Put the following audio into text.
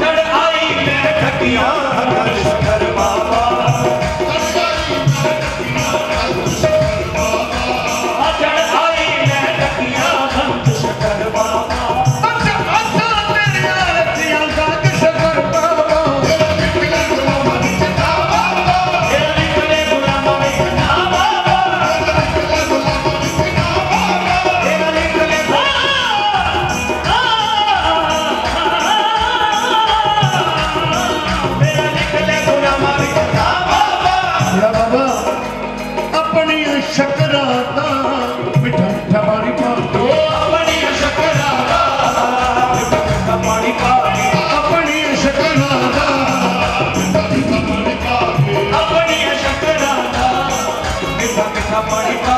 चढ़ाई में खटिया i'm gonna Capanica.